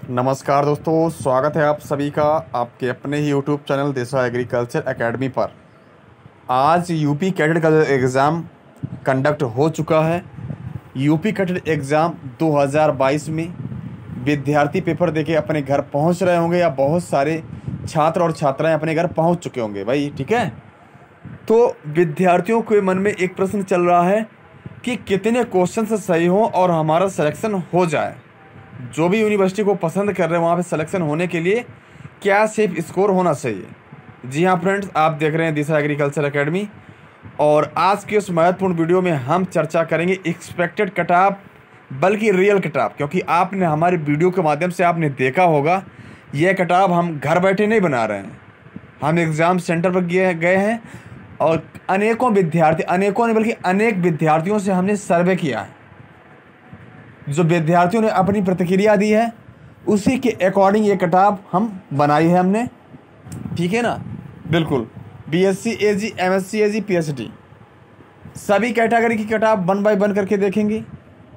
नमस्कार दोस्तों, स्वागत है आप सभी का आपके अपने ही यूट्यूब चैनल देसा एग्रीकल्चर एकेडमी पर। आज यूपी कैडेट का एग्ज़ाम कंडक्ट हो चुका है। यूपी कैडेट एग्ज़ाम 2022 में विद्यार्थी पेपर देके अपने घर पहुँच रहे होंगे या बहुत सारे छात्र और छात्राएँ अपने घर पहुँच चुके होंगे, भाई, ठीक है? तो विद्यार्थियों के मन में एक प्रश्न चल रहा है कि कितने क्वेश्चन सही हों और हमारा सिलेक्शन हो जाए? जो भी यूनिवर्सिटी को पसंद कर रहे हैं, वहाँ पे सिलेक्शन होने के लिए क्या सेफ़ स्कोर होना चाहिए? जी हाँ फ्रेंड्स आप देख रहे हैं दिशा एग्रीकल्चर एकेडमी और आज के उस महत्वपूर्ण वीडियो में हम चर्चा करेंगे एक्सपेक्टेड कटाप बल्कि रियल कटाप क्योंकि आपने हमारे वीडियो के माध्यम से आपने देखा होगा, यह कटाप हम घर बैठे नहीं बना रहे हैं। हम एग्ज़ाम सेंटर पर गए गए हैं और अनेकों विद्यार्थी, अनेकों ने बल्कि अनेक विद्यार्थियों से हमने सर्वे किया है। जो विद्यार्थियों ने अपनी प्रतिक्रिया दी है, उसी के अकॉर्डिंग ये किताब हम बनाई है हमने। ठीक है ना? बिल्कुल। B S C A G M S C A G P H D सभी कैटेगरी की किताब वन बाय वन करके देखेंगे।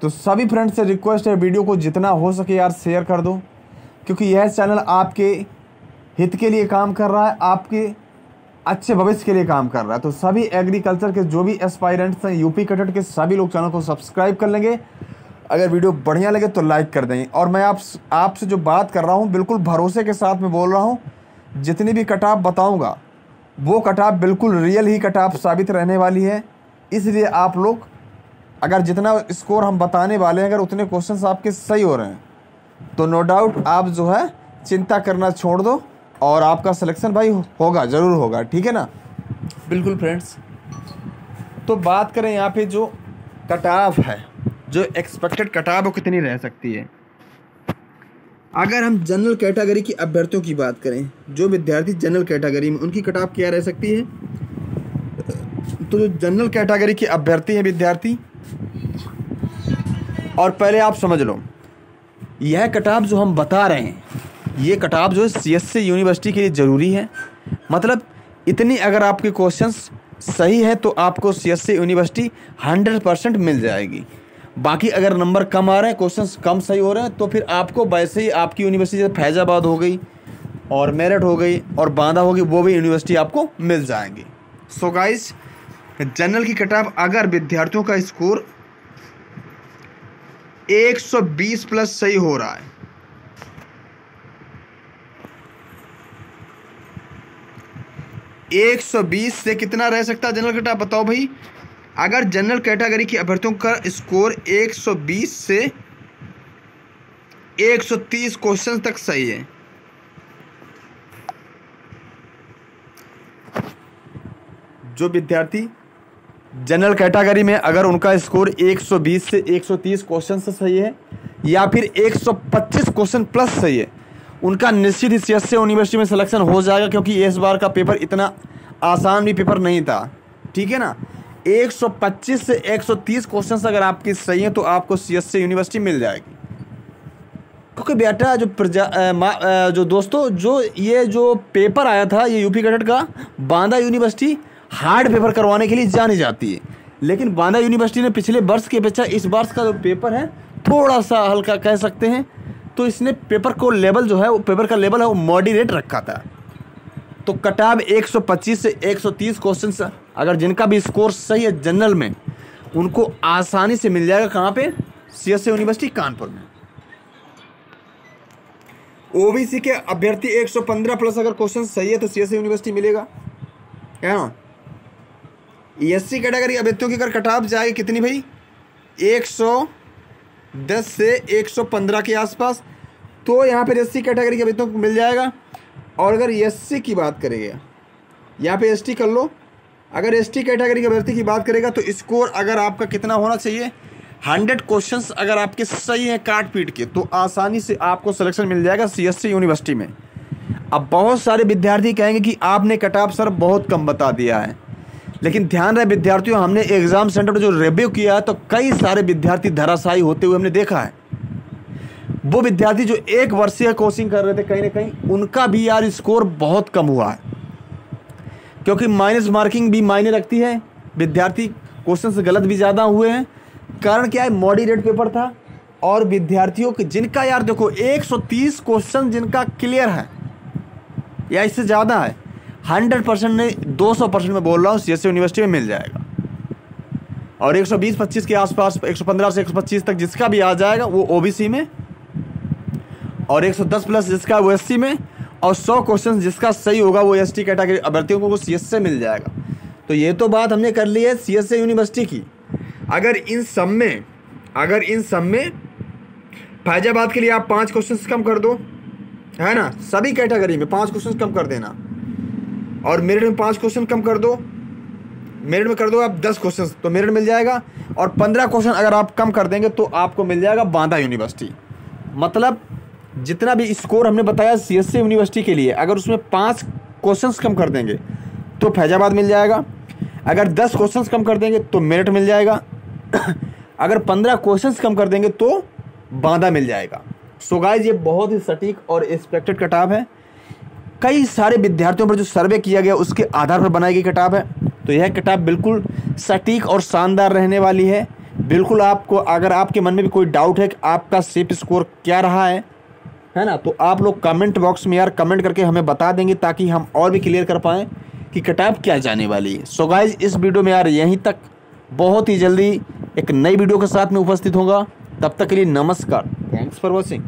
तो सभी फ्रेंड्स से रिक्वेस्ट है वीडियो को जितना हो सके यार शेयर कर दो। क्योंकि यह चैनल आपके हित के लिए काम कर रहा है, आपके अच्छे भविष्य के लिए काम कर रहा है। तो सभी एग्रीकल्चर के जो भी एस्पायरेंट्स हैं यूपी कैडेट के सभी लोग चैनल को सब्सक्राइब कर लेंगे। अगर वीडियो बढ़िया लगे तो लाइक कर दें। और मैं आप आपसे जो बात कर रहा हूँ, बिल्कुल भरोसे के साथ में बोल रहा हूँ, जितनी भी कटाप बताऊँगा, वो कटाप बिल्कुल रियल ही कटाप साबित रहने वाली है। इसलिए आप लोग, अगर जितना स्कोर हम बताने वाले हैं, अगर उतने क्वेश्चन आपके सही हो रहे हैं तो नो डाउट आप जो है, चिंता करना छोड़ दो, और आपका सिलेक्शन भाई होगा, ज़रूर होगा, ठीक है ना? बिल्कुल फ्रेंड्स तो बात करें यहाँ पे जो कटाव है। जो एक्सपेक्टेड कटाव वो कितनी रह सकती है? अगर हम जनरल कैटेगरी की अभ्यर्थियों की बात करें, जो विद्यार्थी जनरल कैटेगरी में, उनकी कटाव क्या रह सकती है? तो जो जनरल कैटेगरी के अभ्यर्थी हैं विद्यार्थी, और पहले आप समझ लो, यह कटाव जो हम बता रहे हैं, ये कटाव जो है सी एस यूनिवर्सिटी के लिए ज़रूरी है। मतलब इतनी अगर आपके क्वेश्चंस सही है तो आपको C S university hundred percent मिल जाएगी। बाकी अगर नंबर कम आ रहे हैं क्वेश्चंस कम सही हो रहे हैं तो फिर आपको वैसे ही आपकी यूनिवर्सिटी जैसे फैज़ाबाद हो गई, और मेरठ हो गई, और बांदा होगी वो भी यूनिवर्सिटी आपको मिल जाएँगी। सो गाइस जनरल की कटाव अगर विद्यार्थियों का स्कोर 120 प्लस सही हो रहा है। एक सौ बीस से कितना रह सकता है जनरल कटाव बताओ भाई। अगर जनरल कैटेगरी की अभ्यर्थियों का स्कोर 120 से 130 क्वेश्चन तक सही है। जो विद्यार्थी जनरल कैटेगरी में अगर उनका स्कोर 120 से 130 क्वेश्चन से सही है, या फिर 125 क्वेश्चन प्लस सही है, उनका निश्चित ही सी यूनिवर्सिटी में सिलेक्शन हो जाएगा, क्योंकि इस बार का पेपर इतना आसान भी पेपर नहीं था। ठीक है ना? 125 से 130 क्वेश्चन अगर आपकी सही हैं तो आपको सी एस यूनिवर्सिटी मिल जाएगी। क्योंकि बेटा जो प्रजा आ, जो दोस्तों जो ये जो पेपर आया था ये यूपी कैडेट का बांदा यूनिवर्सिटी हार्ड पेपर करवाने के लिए जानी जाती है। लेकिन बांदा यूनिवर्सिटी ने पिछले वर्ष की अपेक्षा इस वर्ष का जो पेपर है थोड़ा सा हल्का कह सकते हैं तो इसने पेपर को लेवल जो है वो पेपर का लेवल है वो मॉडरेट रखा था। तो कटाव 125 से 130 क्वेश्चन अगर जिनका भी स्कोर सही है जनरल में, उनको आसानी से मिल जाएगा कहाँ पे? सी यूनिवर्सिटी कानपुर में। ओबीसी के अभ्यर्थी 115 प्लस अगर क्वेश्चन सही है तो सी यूनिवर्सिटी मिलेगा। है ना? एस सी कैटेगरी अभ्यर्थियों की अगर कटाव जाएगी कितनी भाई? 110 से 115 के आसपास। तो यहाँ पर एस सी कैटेगरी के अभ्यर्थियों को मिल जाएगा। और अगर एससी की बात करेगा, यहाँ पे एस कर लो। अगर एसटी कैटेगरी के अभ्यर्थी की बात करेगा तो स्कोर अगर आपका कितना होना चाहिए? हंड्रेड क्वेश्चंस अगर आपके सही हैं काट पीट के तो आसानी से आपको सिलेक्शन मिल जाएगा सी यूनिवर्सिटी में। अब बहुत सारे विद्यार्थी कहेंगे कि आपने कटाप सर बहुत कम बता दिया है। लेकिन ध्यान रहे विद्यार्थियों, हमने एग्ज़ाम सेंटर पर जो रिव्यू किया है तो कई सारे विद्यार्थी धराशायी होते हुए हमने देखा है। वो विद्यार्थी जो एक वर्षीय कोचिंग कर रहे थे, कहीं ना कहीं उनका भी यार स्कोर बहुत कम हुआ है। क्योंकि माइनस मार्किंग भी मायने रखती है। विद्यार्थी क्वेश्चन गलत भी ज़्यादा हुए हैं। कारण क्या है? मॉडरेट पेपर था और विद्यार्थियों के जिनका यार देखो 130 क्वेश्चन जिनका क्लियर है, या इससे ज़्यादा है हंड्रेड परसेंट नहीं, दो सौ परसेंट में बोल रहा हूँ सी यूनिवर्सिटी में मिल जाएगा। और 120 25 के आसपास 115 से 125 तक जिसका भी आ जाएगा, वो ओबीसी में और 110 प्लस जिसका वो एससी में, और 100 क्वेश्चन जिसका सही होगा वो एस टी कैटेगरी अभ्यर्थियों को सी एस से मिल जाएगा। तो ये तो बात हमने कर ली है सी एस यूनिवर्सिटी की। अगर इन सब में, अगर इन सब में फैजाबाद के लिए आप पाँच क्वेश्चन कम कर दो, है ना? सभी कैटेगरी में पाँच क्वेश्चन कम कर देना। और मेरिट में पाँच क्वेश्चन कम कर दो। मेरिट में कर दो आप दस क्वेश्चन तो मेरिट मिल जाएगा। और पंद्रह क्वेश्चन अगर आप कम कर देंगे तो आपको मिल जाएगा बांदा यूनिवर्सिटी मतलब जितना भी स्कोर हमने बताया सी एस यूनिवर्सिटी के लिए, अगर उसमें पाँच क्वेश्चन कम कर देंगे तो फैजाबाद मिल जाएगा। अगर दस क्वेश्चन कम कर देंगे तो मेरिट मिल जाएगा। अगर पंद्रह क्वेश्चन कम कर देंगे तो बांदा मिल जाएगा। सो गाइज़ ये बहुत ही सटीक और एक्सपेक्टेड किताब है। कई सारे विद्यार्थियों पर जो सर्वे किया गया, उसके आधार पर बनाई गई किताब है। तो यह किताब बिल्कुल सटीक और शानदार रहने वाली है। बिल्कुल आपको, अगर आपके मन में भी कोई डाउट है कि आपका सेफ़ स्कोर क्या रहा है है ना? तो आप लोग कमेंट बॉक्स में यार कमेंट करके हमें बता देंगे ताकि हम और भी क्लियर कर पाएँ कि किताब क्या जाने वाली है। सो गाइज़ इस वीडियो में यार यहीं तक। बहुत ही जल्दी एक नई वीडियो के साथ में उपस्थित होगा तब तक के लिए नमस्कार। Thanks for watching